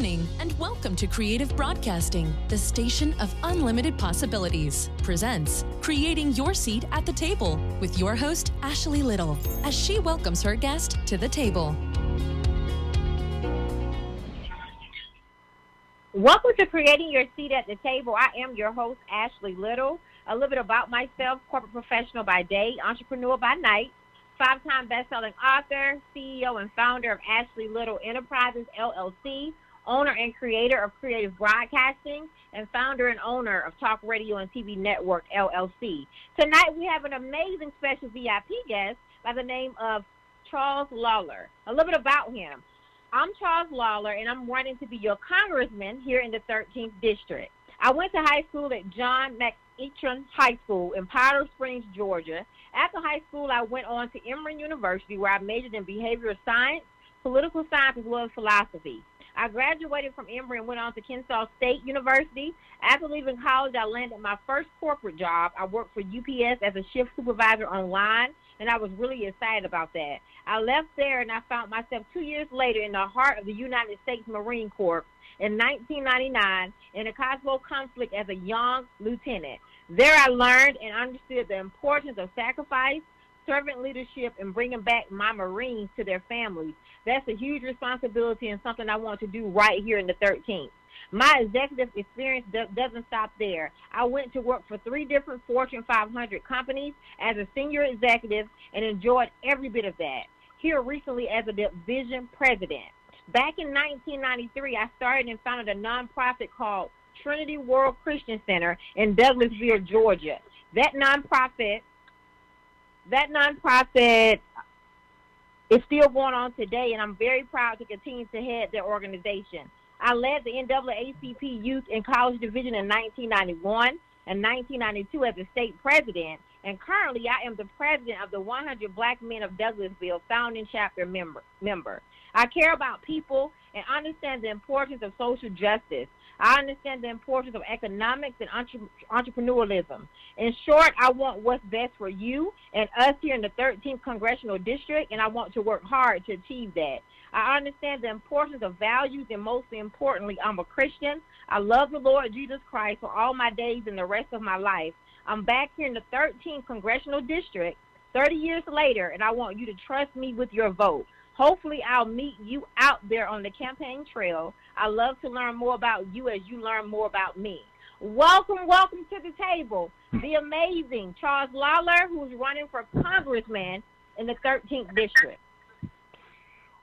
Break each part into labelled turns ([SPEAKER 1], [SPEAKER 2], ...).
[SPEAKER 1] evening, and welcome to Creative Broadcasting, the station of unlimited possibilities. Presents Creating Your Seat at the Table with your host, Ashley Little, as she welcomes her guest to the table.
[SPEAKER 2] Welcome to Creating Your Seat at the Table. I am your host, Ashley Little. A little bit about myself corporate professional by day, entrepreneur by night, five time best selling author, CEO, and founder of Ashley Little Enterprises, LLC, owner and creator of Creative Broadcasting, and founder and owner of Talk Radio and TV Network, LLC. Tonight, we have an amazing special VIP guest by the name of Charles Lollar. A little bit about him. I'm Charles Lollar, and I'm running to be your congressman here in the 13th District. I went to high school at John McEachern High School in Powder Springs, Georgia. After high school, I went on to Emory University, where I majored in behavioral science, political science, as well as philosophy. I graduated from Emory and went on to Kennesaw State University. After leaving college, I landed my first corporate job. I worked for UPS as a shift supervisor online, and I was really excited about that. I left there and I found myself two years later in the heart of the United States Marine Corps in 1999 in a Kosovo conflict as a young lieutenant. There I learned and understood the importance of sacrifice, servant leadership, and bringing back my Marines to their families. That's a huge responsibility and something I want to do right here in the 13th. My executive experience do- doesn't stop there. I went to work for three different Fortune 500 companies as a senior executive and enjoyed every bit of that. Here recently as a division president. Back in 1993, I started and founded a nonprofit called Trinity World Christian Center in Douglasville, Georgia. That nonprofit, that nonprofit is still going on today, and I'm very proud to continue to head their organization. I led the NAACP Youth and College Division in 1991 and 1992 as the state president, and currently I am the president of the 100 Black Men of Douglasville founding chapter member. member. I care about people and understand the importance of social justice. I understand the importance of economics and entre- entrepreneurialism. In short, I want what's best for you and us here in the 13th Congressional District, and I want to work hard to achieve that. I understand the importance of values, and most importantly, I'm a Christian. I love the Lord Jesus Christ for all my days and the rest of my life. I'm back here in the 13th Congressional District 30 years later, and I want you to trust me with your vote. Hopefully, I'll meet you out there on the campaign trail. I love to learn more about you as you learn more about me. Welcome, welcome to the table, hmm. the amazing Charles Lollar, who's running for congressman in the 13th district.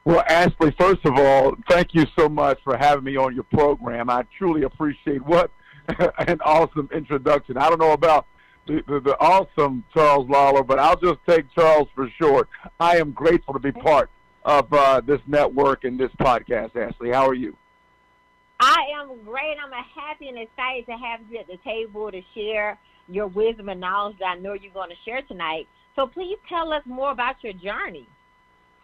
[SPEAKER 3] Well, Ashley, first of all, thank you so much for having me on your program. I truly appreciate what an awesome introduction. I don't know about the, the, the awesome Charles Lollar, but I'll just take Charles for short. I am grateful to be part of uh, this network and this podcast, Ashley. How are you?
[SPEAKER 2] I am great. I'm happy and excited to have you at the table to share your wisdom and knowledge that I know you're going to share tonight. So please tell us more about your journey.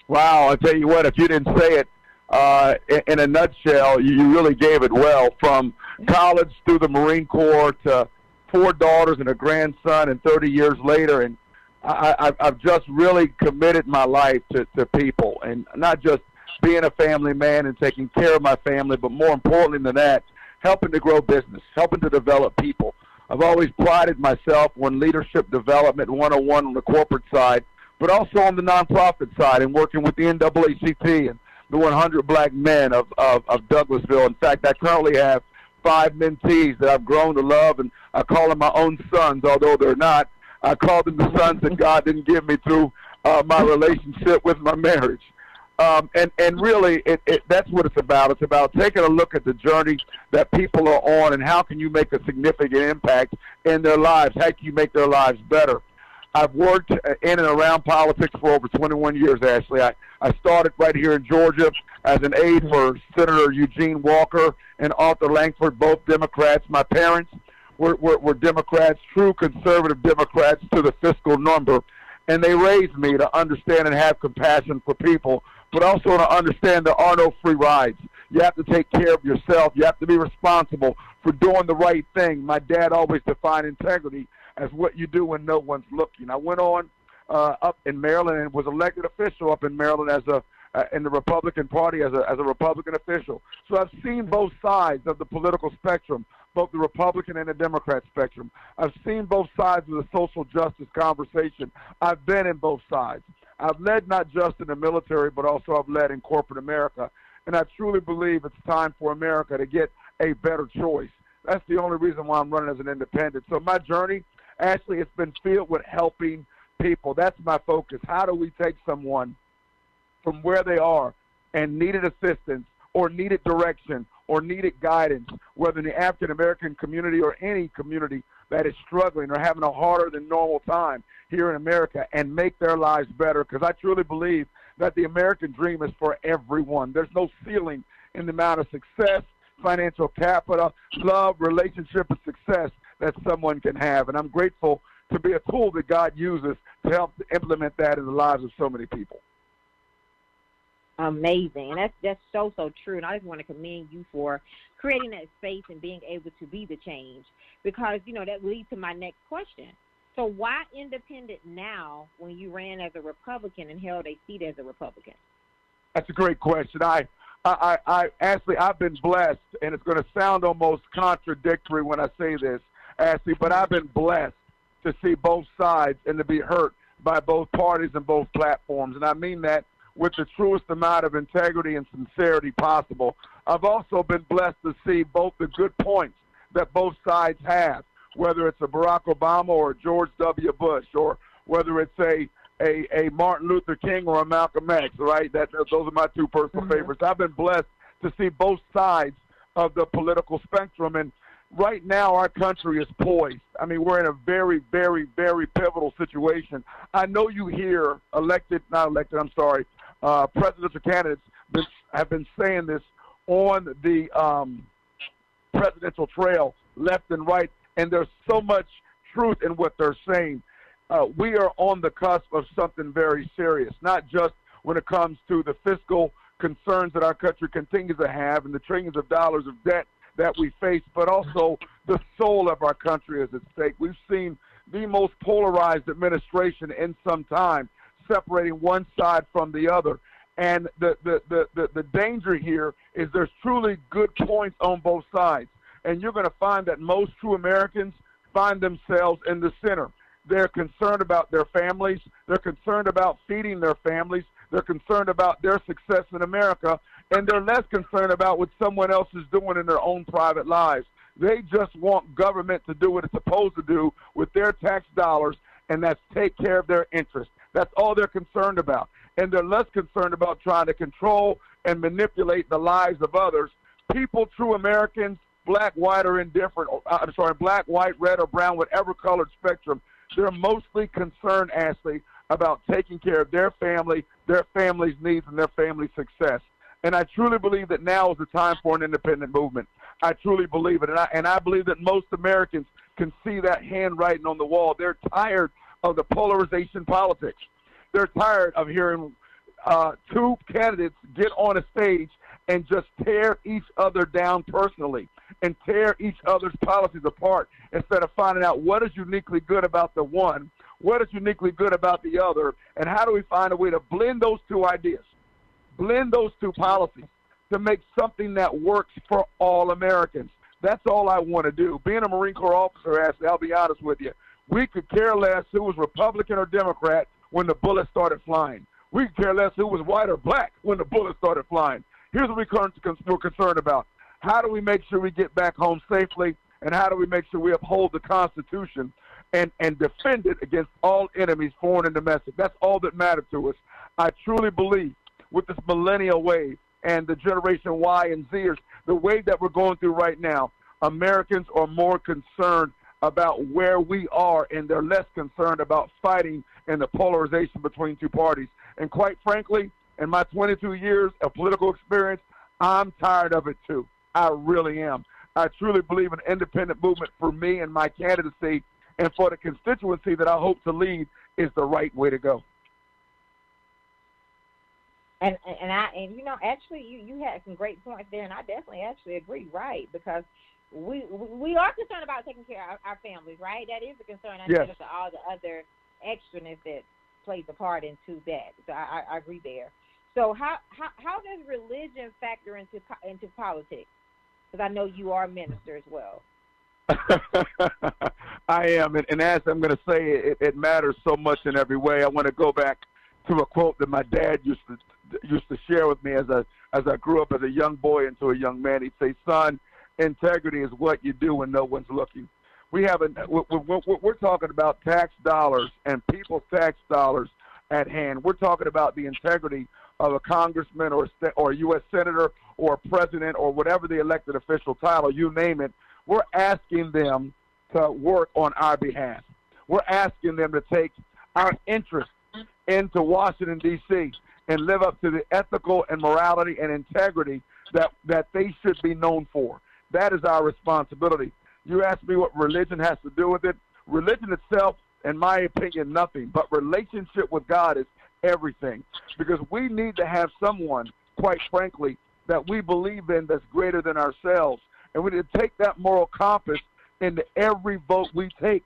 [SPEAKER 3] Wow, I'll tell you what, if you didn't say it uh, in, a nutshell, you, you really gave it well. From college through the Marine Corps to four daughters and a grandson, and 30 years later, and I, I, I've just really committed my life to, to people, and not just being a family man and taking care of my family, but more importantly than that, helping to grow business, helping to develop people. I've always prided myself on leadership development 101 on the corporate side, but also on the nonprofit side and working with the NAACP and the 100 black men of, of, of Douglasville. In fact, I currently have five mentees that I've grown to love, and I call them my own sons, although they're not. I call them the sons that God didn't give me through uh, my relationship with my marriage. Um, and and really, it, it, that's what it's about. It's about taking a look at the journey that people are on, and how can you make a significant impact in their lives? How can you make their lives better? I've worked in and around politics for over 21 years. Ashley, I I started right here in Georgia as an aide for Senator Eugene Walker and Arthur Langford, both Democrats. My parents were, were, were Democrats, true conservative Democrats to the fiscal number. And they raised me to understand and have compassion for people, but also to understand there are no free rides. You have to take care of yourself. You have to be responsible for doing the right thing. My dad always defined integrity as what you do when no one's looking. I went on uh, up in Maryland and was elected official up in Maryland as a uh, in the Republican Party as a as a Republican official. So I've seen both sides of the political spectrum, both the Republican and the Democrat spectrum. I've seen both sides of the social justice conversation. I've been in both sides. I've led not just in the military, but also I've led in corporate America. And I truly believe it's time for America to get a better choice. That's the only reason why I'm running as an independent. So my journey, actually, it's been filled with helping people. That's my focus. How do we take someone from where they are and needed assistance or needed direction or needed guidance, whether in the African American community or any community that is struggling or having a harder than normal time here in America, and make their lives better? Because I truly believe that the American dream is for everyone. There's no ceiling in the amount of success financial capital, love, relationship, and success that someone can have. And I'm grateful to be a tool that God uses to help implement that in the lives of so many people.
[SPEAKER 2] Amazing. And that's that's so so true. And I just want to commend you for creating that space and being able to be the change. Because, you know, that leads to my next question. So why independent now when you ran as a Republican and held a seat as a Republican?
[SPEAKER 3] That's a great question. I I, I, Ashley, I've been blessed, and it's going to sound almost contradictory when I say this, Ashley, but I've been blessed to see both sides and to be hurt by both parties and both platforms. And I mean that with the truest amount of integrity and sincerity possible. I've also been blessed to see both the good points that both sides have, whether it's a Barack Obama or a George W. Bush, or whether it's a a, a Martin Luther King or a Malcolm X, right? That, those are my two personal mm-hmm. favorites. I've been blessed to see both sides of the political spectrum, and right now our country is poised. I mean, we're in a very, very, very pivotal situation. I know you hear elected, not elected, I'm sorry, uh, presidential candidates been, have been saying this on the um, presidential trail, left and right, and there's so much truth in what they're saying uh, we are on the cusp of something very serious, not just when it comes to the fiscal concerns that our country continues to have and the trillions of dollars of debt that we face, but also the soul of our country is at stake. We've seen the most polarized administration in some time, separating one side from the other. And the, the, the, the, the danger here is there's truly good points on both sides. And you're going to find that most true Americans find themselves in the center. They're concerned about their families. They're concerned about feeding their families. They're concerned about their success in America. And they're less concerned about what someone else is doing in their own private lives. They just want government to do what it's supposed to do with their tax dollars, and that's take care of their interests. That's all they're concerned about. And they're less concerned about trying to control and manipulate the lives of others. People, true Americans, black, white, or indifferent, uh, I'm sorry, black, white, red, or brown, whatever colored spectrum, they're mostly concerned, Ashley, about taking care of their family, their family's needs, and their family's success. And I truly believe that now is the time for an independent movement. I truly believe it. And I, and I believe that most Americans can see that handwriting on the wall. They're tired of the polarization politics. They're tired of hearing uh, two candidates get on a stage and just tear each other down personally and tear each other's policies apart instead of finding out what is uniquely good about the one, what is uniquely good about the other, and how do we find a way to blend those two ideas, blend those two policies to make something that works for all Americans. That's all I want to do. Being a Marine Corps officer, Ashley, I'll be honest with you, we could care less who was Republican or Democrat when the bullets started flying. We could care less who was white or black when the bullets started flying. Here's what we're concerned about. How do we make sure we get back home safely? And how do we make sure we uphold the Constitution and, and defend it against all enemies, foreign and domestic? That's all that matters to us. I truly believe with this millennial wave and the Generation Y and Zers, the wave that we're going through right now, Americans are more concerned about where we are and they're less concerned about fighting and the polarization between two parties. And quite frankly, in my 22 years of political experience, I'm tired of it too. I really am. I truly believe an independent movement for me and my candidacy and for the constituency that I hope to lead is the right way to go.
[SPEAKER 2] And and I and you know actually you you had some great points there, and I definitely actually agree, right? Because we we are concerned about taking care of our families, right? That is a concern. I
[SPEAKER 3] yes.
[SPEAKER 2] to all the other extraness that plays a part into that. So I, I agree there. So how how how does religion factor into into politics? Because I know you are a minister as well.
[SPEAKER 3] I am, and, and as I'm going to say, it, it matters so much in every way. I want to go back to a quote that my dad used to used to share with me as a as I grew up as a young boy into a young man. He'd say, "Son, integrity is what you do when no one's looking." We have a we're, talking about tax dollars and people's tax dollars at hand. We're talking about the integrity of a congressman or or a U.S. senator or a president or whatever the elected official title, you name it. We're asking them to work on our behalf. We're asking them to take our interest into Washington D.C. and live up to the ethical and morality and integrity that that they should be known for. That is our responsibility. You ask me what religion has to do with it. Religion itself, in my opinion, nothing. But relationship with God is everything because we need to have someone, quite frankly, that we believe in that's greater than ourselves. And we need to take that moral compass into every vote we take.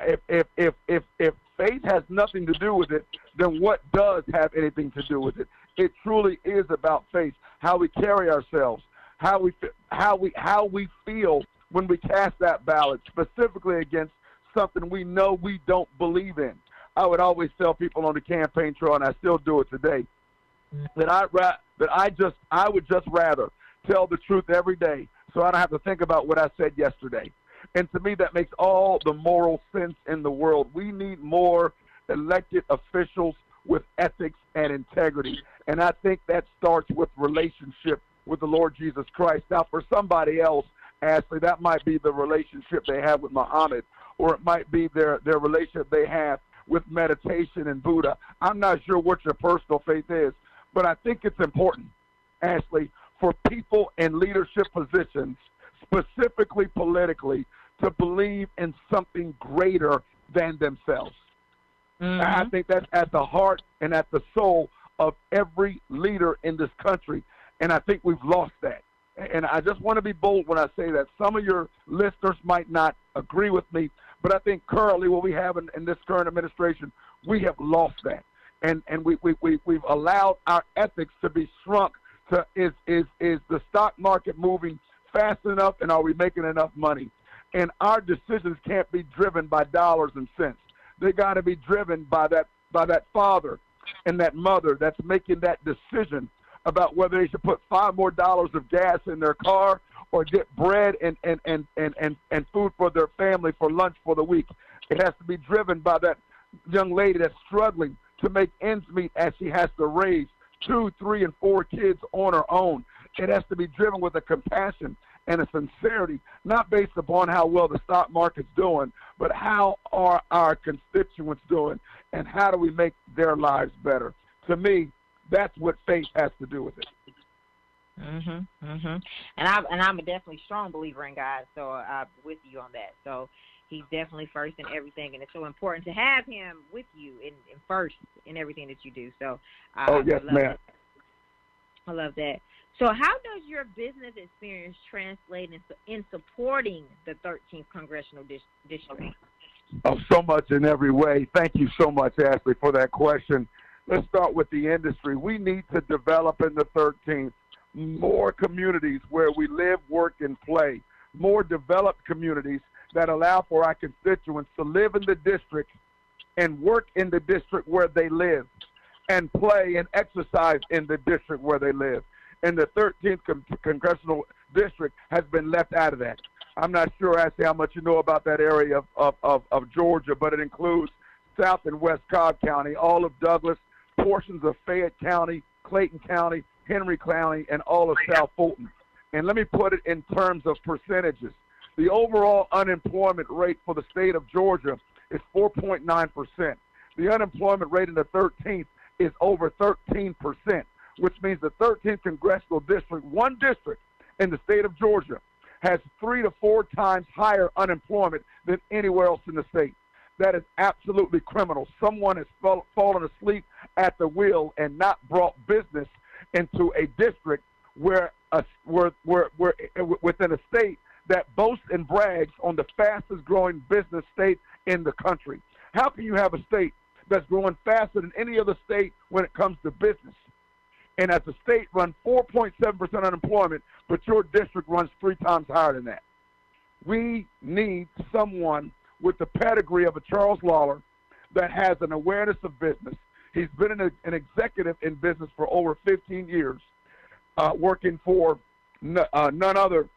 [SPEAKER 3] If, if, if, if, if faith has nothing to do with it, then what does have anything to do with it? It truly is about faith, how we carry ourselves, how we, how we, how we feel when we cast that ballot, specifically against something we know we don't believe in. I would always tell people on the campaign trail, and I still do it today, that I that I just I would just rather tell the truth every day, so I don't have to think about what I said yesterday. And to me, that makes all the moral sense in the world. We need more elected officials with ethics and integrity, and I think that starts with relationship with the Lord Jesus Christ. Now, for somebody else, Ashley, that might be the relationship they have with Muhammad, or it might be their their relationship they have with meditation and Buddha. I'm not sure what your personal faith is, but I think it's important, Ashley, for people in leadership positions, specifically politically, to believe in something greater than themselves. Mm-hmm. I think that's at the heart and at the soul of every leader in this country. And I think we've lost that. And I just want to be bold when I say that. Some of your listeners might not agree with me, but I think currently what we have in, in this current administration, we have lost that. And, and we, we, we, we've allowed our ethics to be shrunk to is, is, is the stock market moving fast enough and are we making enough money? And our decisions can't be driven by dollars and cents. They got to be driven by that, by that father and that mother that's making that decision about whether they should put five more dollars of gas in their car or get bread and, and, and, and, and, and food for their family for lunch for the week. It has to be driven by that young lady that's struggling to make ends meet as she has to raise two, three, and four kids on her own. It has to be driven with a compassion and a sincerity, not based upon how well the stock market's doing, but how are our constituents doing and how do we make their lives better. To me, that's what faith has to do with it.
[SPEAKER 2] Mhm, mhm. And I and I'm a definitely strong believer in God, so I'm with you on that. So he's definitely first in everything, and it's so important to have him with you in, in first in everything that you do. So
[SPEAKER 3] uh, oh yes,
[SPEAKER 2] I
[SPEAKER 3] ma'am.
[SPEAKER 2] I love that. So how does your business experience translate in, in supporting the 13th congressional district?
[SPEAKER 3] Oh, so much in every way. Thank you so much, Ashley, for that question. Let's start with the industry. We need to develop in the 13th more communities where we live, work, and play, more developed communities that allow for our constituents to live in the district and work in the district where they live and play and exercise in the district where they live. And the 13th con- congressional district has been left out of that. I'm not sure, actually, how much you know about that area of, of, of, of Georgia, but it includes South and West Cobb County, all of Douglas, portions of Fayette County, Clayton County, Henry County, and all of South Fulton. And let me put it in terms of percentages. The overall unemployment rate for the state of Georgia is 4.9%. The unemployment rate in the 13th is over 13%, which means the 13th congressional district, one district in the state of Georgia, has three to four times higher unemployment than anywhere else in the state. That is absolutely criminal. Someone has fall, fallen asleep at the wheel and not brought business into a district where, a, where, where, where within a state that boasts and brags on the fastest growing business state in the country. How can you have a state that's growing faster than any other state when it comes to business? And as the state runs 4.7% unemployment, but your district runs three times higher than that. We need someone with the pedigree of a Charles Lollar that has an awareness of business. He's been an, an executive in business for over 15 years, uh, working for n- uh, none other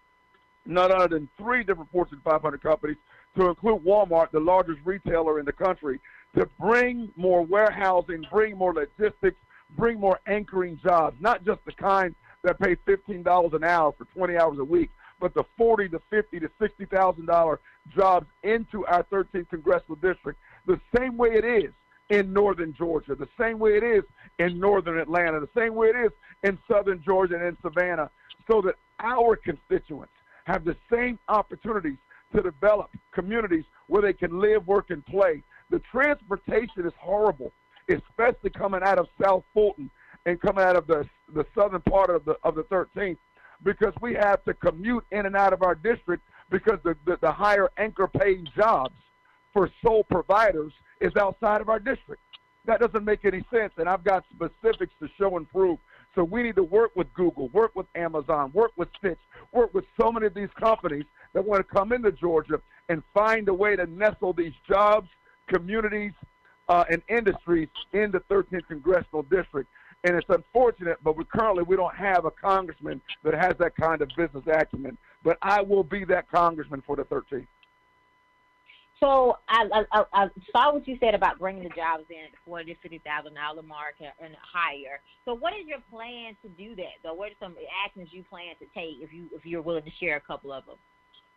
[SPEAKER 3] none other than three different Fortune 500 companies, to include Walmart, the largest retailer in the country, to bring more warehousing, bring more logistics, bring more anchoring jobs, not just the kind that pay $15 an hour for 20 hours a week, but the 40 to 50 to 60 thousand dollar jobs into our 13th congressional district, the same way it is in northern Georgia, the same way it is in northern Atlanta, the same way it is in southern Georgia and in Savannah, so that our constituents have the same opportunities to develop communities where they can live, work, and play. The transportation is horrible, especially coming out of South Fulton and coming out of the the southern part of the of the 13th, because we have to commute in and out of our district because the the, the higher anchor paying jobs for sole providers is outside of our district. That doesn't make any sense, and I've got specifics to show and prove. So we need to work with Google, work with Amazon, work with Stitch, work with so many of these companies that want to come into Georgia and find a way to nestle these jobs, communities, uh, and industries in the 13th congressional district. And it's unfortunate, but we currently we don't have a congressman that has that kind of business acumen. But I will be that congressman for the 13th.
[SPEAKER 2] So I, I, I saw what you said about bringing the jobs in at the fifty thousand dollar mark and higher. So what is your plan to do that? Though, what are some actions you plan to take if you if you're willing to share a couple of them?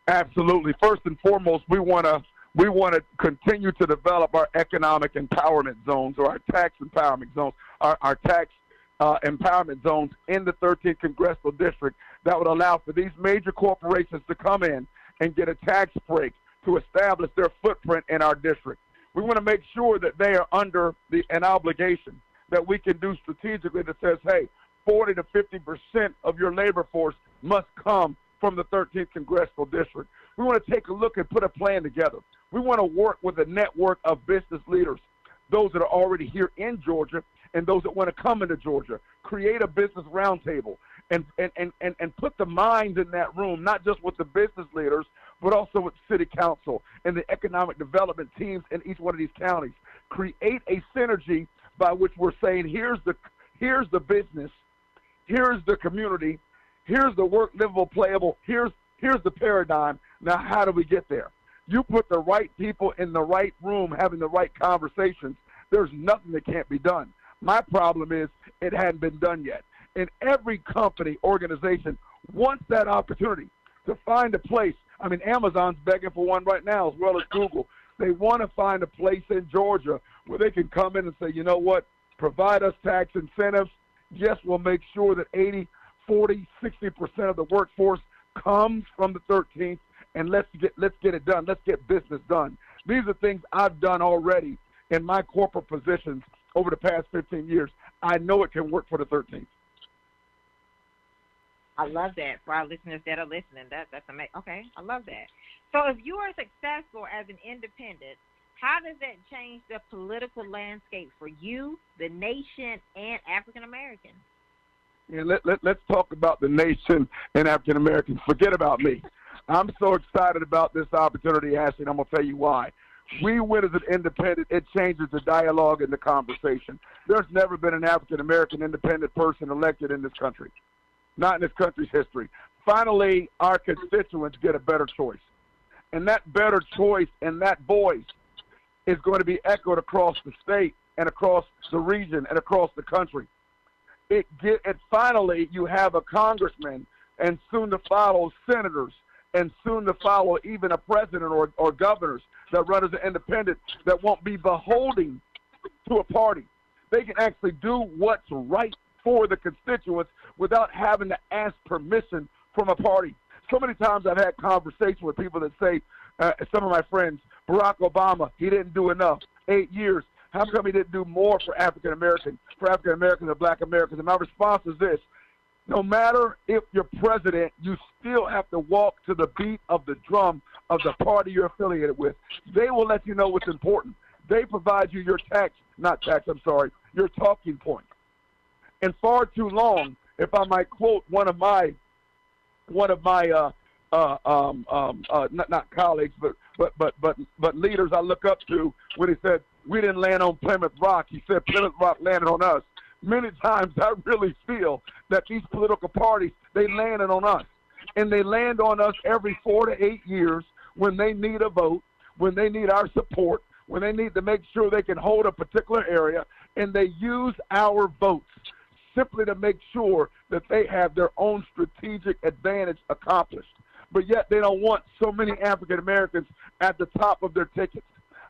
[SPEAKER 3] Absolutely. First and foremost, we want to we want to continue to develop our economic empowerment zones or our tax empowerment zones, our, our tax uh, empowerment zones in the 13th congressional district that would allow for these major corporations to come in and get a tax break to establish their footprint in our district. We want to make sure that they are under the, an obligation that we can do strategically that says, hey, 40 to 50 percent of your labor force must come from the 13th congressional district. We want to take a look and put a plan together. We want to work with a network of business leaders, those that are already here in Georgia and those that want to come into Georgia. Create a business roundtable and, and, and, and, and put the minds in that room, not just with the business leaders, but also with city council and the economic development teams in each one of these counties. Create a synergy by which we're saying here's the here's the business, here's the community, here's the work livable playable, here's here's the paradigm. Now how do we get there? You put the right people in the right room having the right conversations, there's nothing that can't be done. My problem is it hadn't been done yet. And every company, organization wants that opportunity to find a place I mean, Amazon's begging for one right now, as well as Google. They want to find a place in Georgia where they can come in and say, you know what, provide us tax incentives. Yes, we'll make sure that 80, 40, 60% of the workforce comes from the 13th, and let's get let's get it done. Let's get business done. These are things I've done already in my corporate positions over the past 15 years. I know it can work for the 13th.
[SPEAKER 2] I love that for our listeners that are listening. That that's amazing. Okay, I love that. So if you are successful as an independent, how does that change the political landscape for you, the nation, and African Americans?
[SPEAKER 3] Yeah, let, let, let's talk about the nation and African Americans. Forget about me. I'm so excited about this opportunity, Ashley, and I'm going to tell you why. We win as an independent, it changes the dialogue and the conversation. There's never been an African American independent person elected in this country not in this country's history. Finally, our constituents get a better choice. And that better choice and that voice is going to be echoed across the state and across the region and across the country. It get and finally you have a congressman and soon to follow senators and soon to follow even a president or, or governors that run as an independent that won't be beholding to a party. They can actually do what's right for the constituents without having to ask permission from a party. So many times I've had conversations with people that say, uh, some of my friends, Barack Obama, he didn't do enough. Eight years. How come he didn't do more for African Americans, for African Americans and Black Americans? And my response is this: No matter if you're president, you still have to walk to the beat of the drum of the party you're affiliated with. They will let you know what's important. They provide you your tax, not tax. I'm sorry, your talking point. And far too long, if I might quote one of my one of my uh, uh, um, um, uh, not, not colleagues, but, but, but, but, but leaders I look up to when he said, we didn't land on Plymouth Rock. He said Plymouth Rock landed on us. Many times I really feel that these political parties, they landed on us. And they land on us every four to eight years when they need a vote, when they need our support, when they need to make sure they can hold a particular area, and they use our votes simply to make sure that they have their own strategic advantage accomplished. But yet they don't want so many African Americans at the top of their tickets.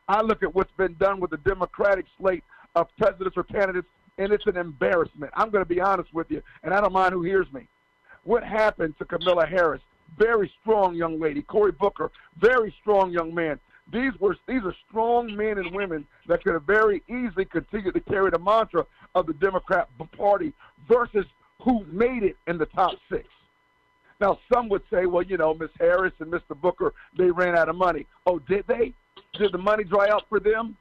[SPEAKER 3] I look at what's been done with the Democratic slate of presidents or candidates, and it's an embarrassment. I'm going to be honest with you, and I don't mind who hears me. What happened to Kamala Harris? Very strong young lady. Cory Booker, very strong young man. These were these are strong men and women that could have very easily continued to carry the mantra of the Democrat Party versus who made it in the top six. Now, some would say, well, you know, Miss Harris and Mr. Booker, they ran out of money. Oh, did they? Did the money dry up for them?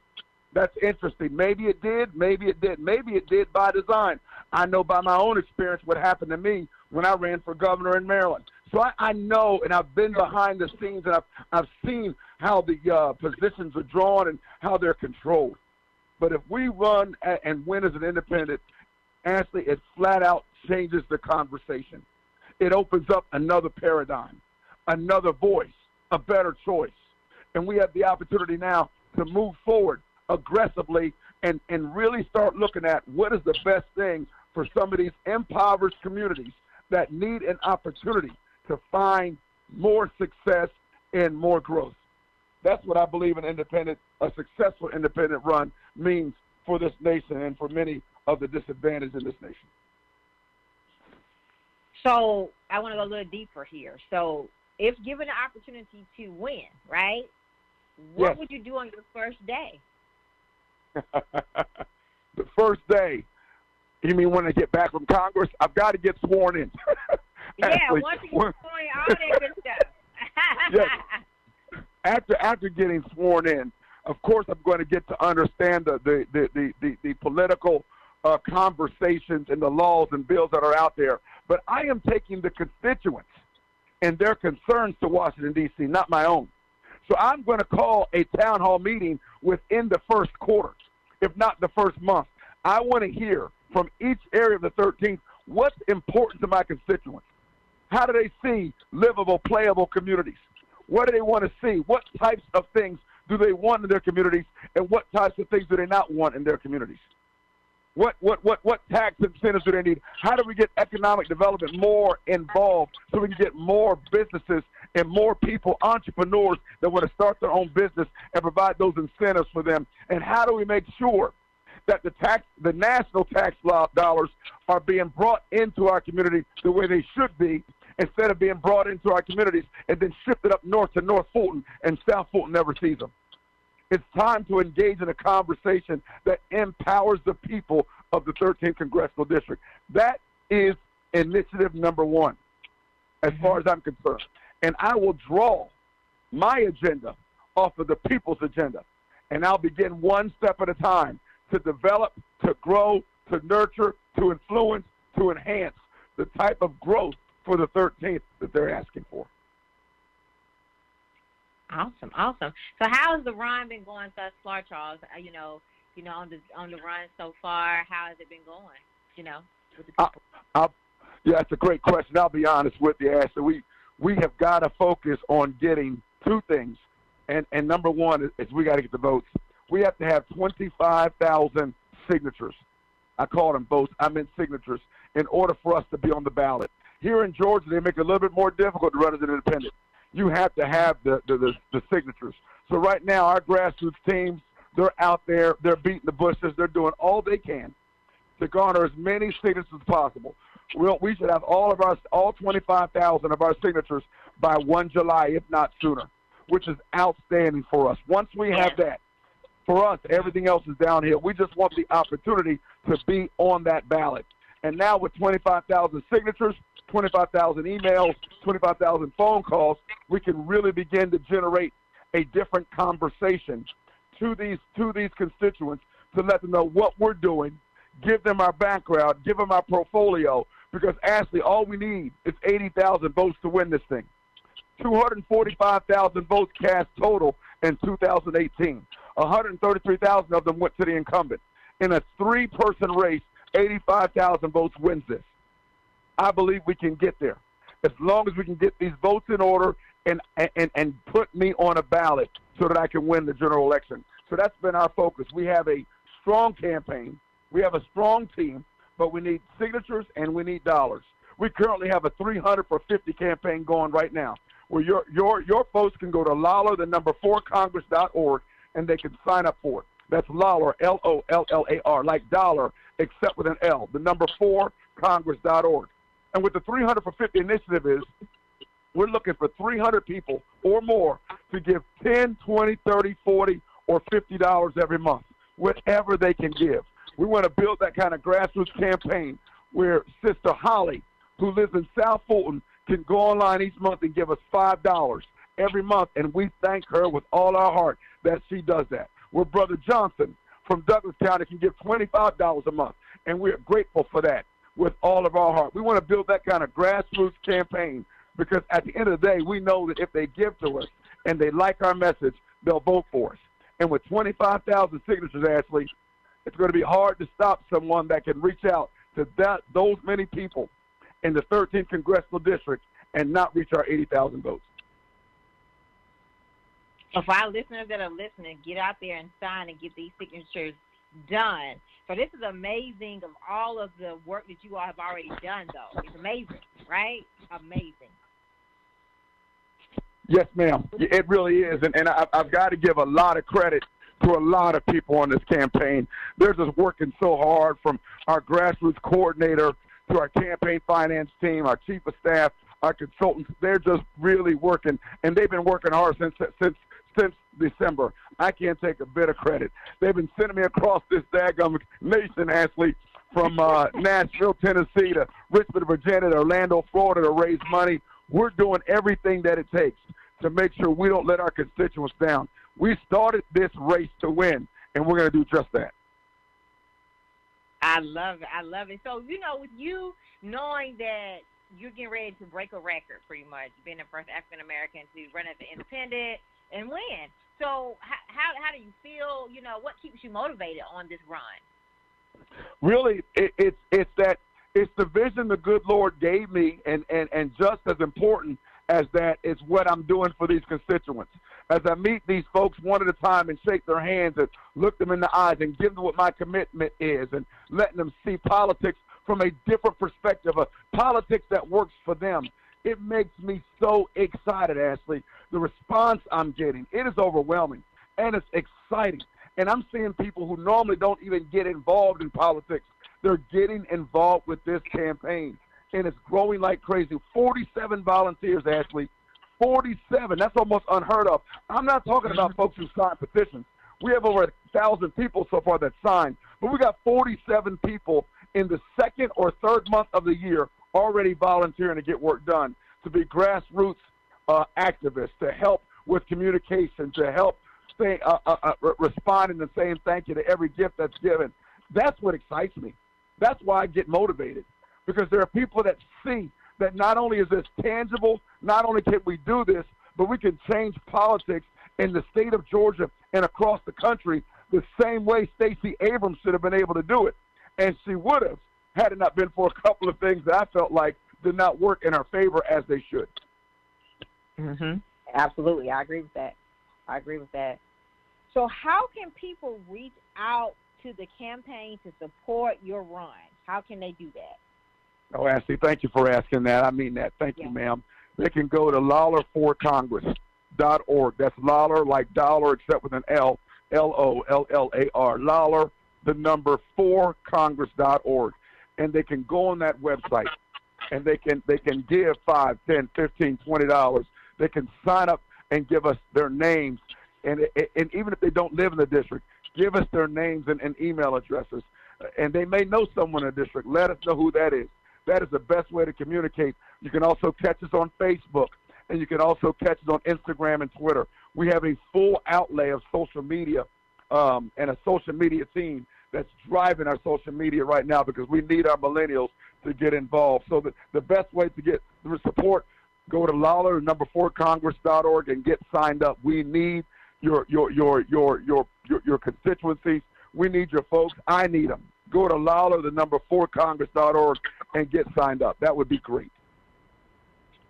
[SPEAKER 3] That's interesting. Maybe it did. Maybe it did. Maybe it did by design. I know by my own experience what happened to me when I ran for governor in Maryland. So I, I know, and I've been behind the scenes, and I've I've seen how the uh, positions are drawn and how they're controlled. But if we run and win as an independent, Ashley, it flat out changes the conversation. It opens up another paradigm, another voice, a better choice, and we have the opportunity now to move forward aggressively and, and really start looking at what is the best thing for some of these impoverished communities that need an opportunity to find more success and more growth. That's what I believe an independent, a successful independent run means for this nation and for many of the disadvantaged in this nation.
[SPEAKER 2] So I want to go a little deeper here. So if given the opportunity to win, right? What yes. would you do on your first day?
[SPEAKER 3] the first day. You mean when I get back from Congress? I've got to get sworn in.
[SPEAKER 2] yeah, once you get sworn in, all that good stuff. yes.
[SPEAKER 3] After after getting sworn in, of course I'm going to get to understand the the the the, the, the political uh, conversations and the laws and bills that are out there. But I am taking the constituents and their concerns to Washington D.C., not my own. So I'm going to call a town hall meeting within the first quarter, if not the first month. I want to hear from each area of the 13th what's important to my constituents. How do they see livable, playable communities? What do they want to see? What types of things do they want in their communities, and what types of things do they not want in their communities? What, what, what, what tax incentives do they need? How do we get economic development more involved so we can get more businesses and more people, entrepreneurs that want to start their own business and provide those incentives for them? And how do we make sure that the tax, the national tax dollars are being brought into our community the way they should be instead of being brought into our communities and then shifted up north to North Fulton and South Fulton never sees them. It's time to engage in a conversation that empowers the people of the 13th Congressional District. That is initiative number one, as far as I'm concerned. And I will draw my agenda off of the people's agenda. And I'll begin one step at a time to develop, to grow, to nurture, to influence, to enhance the type of growth for the 13th that they're asking for.
[SPEAKER 2] Awesome, awesome. So how has the run been going thus far, Charles? Uh, you know, you know, on the on the run so far, how has it been going? You know, with the people. I, I,
[SPEAKER 3] yeah, that's a great question. I'll be honest with you, Ashley. We we have got to focus on getting two things, and and number one is, is we got to get the votes. We have to have twenty five thousand signatures. I call them votes. I meant signatures in order for us to be on the ballot. Here in Georgia, they make it a little bit more difficult to run as an independent you have to have the, the, the, the signatures. So right now, our grassroots teams, they're out there, they're beating the bushes, they're doing all they can to garner as many signatures as possible. We'll, we should have all of our, all 25,000 of our signatures by 1 July, if not sooner, which is outstanding for us. Once we have that, for us, everything else is downhill. We just want the opportunity to be on that ballot. And now with 25,000 signatures, 25,000 emails, 25,000 phone calls, we can really begin to generate a different conversation to these to these constituents to let them know what we're doing, give them our background, give them our portfolio, because Ashley, all we need is 80,000 votes to win this thing. 245,000 votes cast total in 2018. 133,000 of them went to the incumbent. In a three-person race, 85,000 votes wins this. I believe we can get there as long as we can get these votes in order and, and, and put me on a ballot so that I can win the general election. So that's been our focus. We have a strong campaign. We have a strong team, but we need signatures and we need dollars. We currently have a 300 for 50 campaign going right now, where your your your folks can go to Lollar, the number four Congress.org, and they can sign up for it. That's Lollar, L O L L A R, like dollar, except with an L. The number four Congress.org. And what the 300 for 50 initiative is, we're looking for 300 people or more to give 10, 20, 30, 40, or $50 every month, whatever they can give. We want to build that kind of grassroots campaign where Sister Holly, who lives in South Fulton, can go online each month and give us $5 every month, and we thank her with all our heart that she does that. Where Brother Johnson from Douglas County can give $25 a month, and we're grateful for that with all of our heart. We want to build that kind of grassroots campaign because at the end of the day, we know that if they give to us and they like our message, they'll vote for us. And with 25,000 signatures, Ashley, it's going to be hard to stop someone that can reach out to that those many people in the 13th congressional district and not reach our 80,000 votes.
[SPEAKER 2] So for our listeners that are listening, get out there and sign and get these signatures done. So this is amazing of all of the work that you all have already done, though. It's amazing, right? Amazing.
[SPEAKER 3] Yes, ma'am. It really is, and, and I, I've got to give a lot of credit to a lot of people on this campaign. They're just working so hard, from our grassroots coordinator to our campaign finance team, our chief of staff, our consultants. They're just really working, and they've been working hard since since since December. I can't take a bit of credit. They've been sending me across this daggum nation, Ashley, from uh, Nashville, Tennessee to Richmond, Virginia to Orlando, Florida to raise money. We're doing everything that it takes to make sure we don't let our constituents down. We started this race to win, and we're going to do just that.
[SPEAKER 2] I love it. I love it. So, you know, with you knowing that you're getting ready to break a record, pretty much, being the first African American to run as an independent and win. So, how, how how do you feel? You know, what keeps you motivated on this run?
[SPEAKER 3] Really, it, it's it's that it's the vision the good Lord gave me, and and and just as important as that is what I'm doing for these constituents. As I meet these folks one at a time and shake their hands and look them in the eyes and give them what my commitment is and letting them see politics from a different perspective, a politics that works for them. It makes me so excited, Ashley. The response I'm getting, it is overwhelming and it's exciting. And I'm seeing people who normally don't even get involved in politics. They're getting involved with this campaign and it's growing like crazy. 47 volunteers, Ashley. 47. That's almost unheard of. I'm not talking about folks who signed petitions. We have over a thousand people so far that signed, but we got 47 people in the second or third month of the year already volunteering to get work done, to be grassroots uh, activists, to help with communication, to help stay, uh, uh, uh responding and saying thank you to every gift that's given. That's what excites me. That's why I get motivated because there are people that see that not only is this tangible, not only can we do this, but we can change politics in the state of Georgia and across the country the same way Stacey Abrams should have been able to do it. And she would have had it not been for a couple of things that I felt like did not work in our favor as they should.
[SPEAKER 2] Mhm. Absolutely. I agree with that. I agree with that. So how can people reach out to the campaign to support your run? How can they do that?
[SPEAKER 3] Oh, Ashley, thank you for asking that. I mean that. Thank yeah. you, ma'am. They can go to lollar4congress.org. That's Lollar like dollar except with an L, L O L L A R. Lollar, the number four Congress.org. And they can go on that website and they can they can give five, ten, fifteen, twenty dollars. They can sign up and give us their names, and and even if they don't live in the district, give us their names and, and email addresses. And they may know someone in the district. Let us know who that is. That is the best way to communicate. You can also catch us on Facebook, and you can also catch us on Instagram and Twitter. We have a full outlay of social media um, and a social media team that's driving our social media right now because we need our millennials to get involved. So the, the best way to get the support, go to Lollar number four Congress.org and get signed up. We need your your your your your your, your constituencies. We need your folks. I need them. Go to Lollar the number four Congress.org and get signed up. That would be great.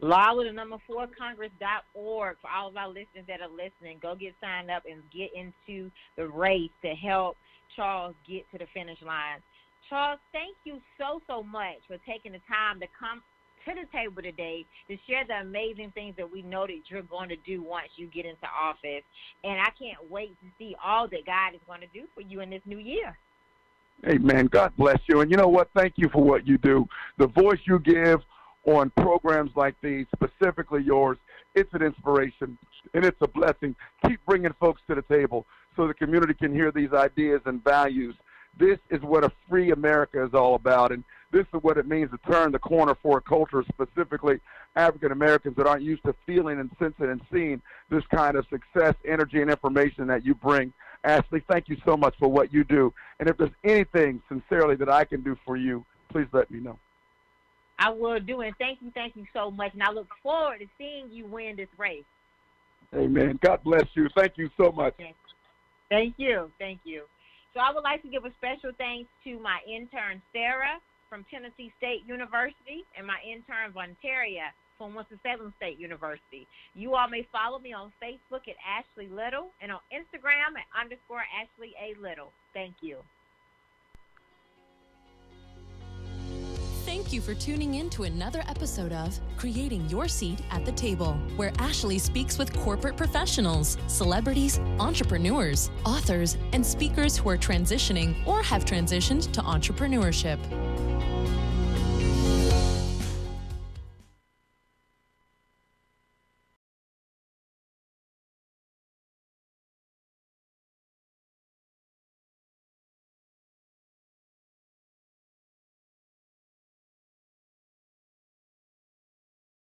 [SPEAKER 2] Lollar the number four Congress.org for all of our listeners that are listening. Go get signed up and get into the race to help Charles get to the finish line. Charles, thank you so, so much for taking the time to come to the table today to share the amazing things that we know that you're going to do once you get into office. And I can't wait to see all that God is going to do for you in this new year.
[SPEAKER 3] Amen. God bless you. And you know what? Thank you for what you do. The voice you give on programs like these, specifically yours, it's an inspiration and it's a blessing. Keep bringing folks to the table so the community can hear these ideas and values. This is what a free America is all about. And this is what it means to turn the corner for a culture, specifically African Americans that aren't used to feeling and sensing and seeing this kind of success, energy, and information that you bring. Ashley, thank you so much for what you do. And if there's anything sincerely that I can do for you, please let me know.
[SPEAKER 2] I will do, and thank you, thank you so much. And I look forward to seeing you win this race.
[SPEAKER 3] Amen. God bless you. Thank you so much.
[SPEAKER 2] Thank you. Thank you. So I would like to give a special thanks to my intern, Sarah, from Tennessee State University, and my intern, Vontaria, from Winston-Salem State University. You all may follow me on Facebook at Ashley Little and on Instagram at underscore Ashley A. Little. Thank you.
[SPEAKER 1] Thank you for tuning in to another episode of Creating Your Seat at the Table, where Ashley speaks with corporate professionals, celebrities, entrepreneurs, authors, and speakers who are transitioning or have transitioned to entrepreneurship.